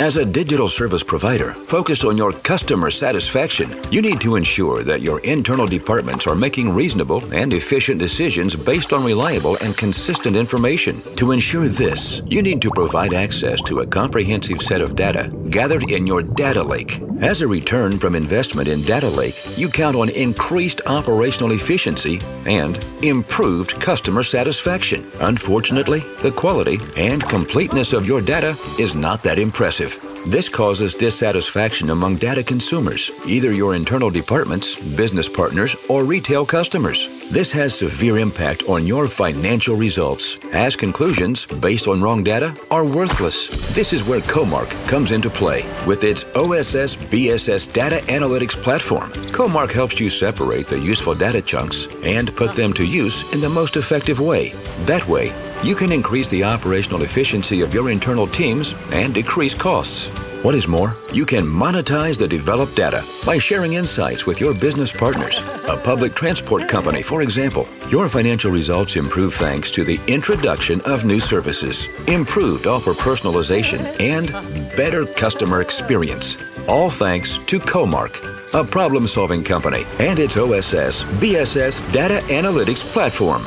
As a digital service provider focused on your customer satisfaction, you need to ensure that your internal departments are making reasonable and efficient decisions based on reliable and consistent information. To ensure this, you need to provide access to a comprehensive set of data gathered in your data lake. As a return from investment in Data Lake, you count on increased operational efficiency and improved customer satisfaction. Unfortunately, the quality and completeness of your data is not that impressive. This causes dissatisfaction among data consumers, either your internal departments, business partners, or retail customers. This has severe impact on your financial results, as conclusions based on wrong data are worthless. This is where Comarch comes into play. With its OSS BSS data analytics platform, Comarch helps you separate the useful data chunks and put them to use in the most effective way. That way, you can increase the operational efficiency of your internal teams and decrease costs. What is more, you can monetize the developed data by sharing insights with your business partners. A public transport company, for example. Your financial results improve thanks to the introduction of new services, improved offer personalization, and better customer experience. All thanks to Comarch, a problem solving company and its OSS BSS data analytics platform.